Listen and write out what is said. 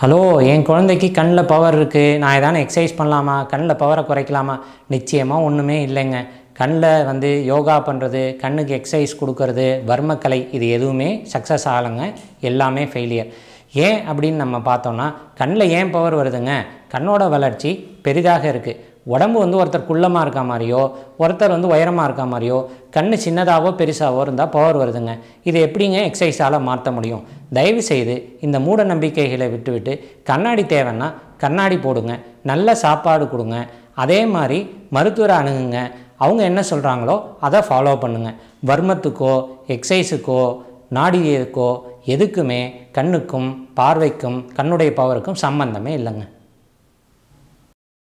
Hello என் குழந்தைக்கு கண்ணில் power இருக்குது நான் எதான எக்ஸசைஸ் பண்ணலாமா? கண்ணில் பவரை குறைக்கலாமா? நிச்சயமாக ஒன்றுமே இல்லைங்க. கண்ணில் வந்து யோகா பண்ணுறது கண்ணுக்கு எக்ஸசைஸ் கொடுக்கறது வர்மக்கலை இது எதுவுமே சக்ஸஸ் ஆகலைங்க. எல்லாமே ஃபெயிலியர் ஏன் அப்படின்னு நம்ம பார்த்தோம்னா கண்ணில் ஏன் பவர் வருதுங்க? கண்ணோட வளர்ச்சி பெரிதாக இருக்குது உடம்பு வந்து ஒருத்தர் குள்ளமாக இருக்க மாதிரியோ ஒருத்தர் வந்து உயரமாக இருக்க மாதிரியோ கண் சின்னதாகவோ பெருசாகவோ இருந்தால் பவர் வருதுங்க. இதை எப்படிங்க எக்ஸசைஸால் மாற்ற முடியும்? தயவு செய்து இந்த மூட நம்பிக்கைகளை விட்டுவிட்டு கண்ணாடி தேவைன்னா கண்ணாடி போடுங்க. நல்ல சாப்பாடு கொடுங்க. அதே மாதிரி மருத்துவரை அணுகுங்க. அவங்க என்ன சொல்கிறாங்களோ அதை ஃபாலோ பண்ணுங்கள் வர்மத்துக்கோ எக்ஸசைஸுக்கோ நாடியதுக்கோ எதுக்குமே கண்ணுக்கும் பார்வைக்கும் கண்ணுடைய பவருக்கும் சம்பந்தமே இல்லைங்க.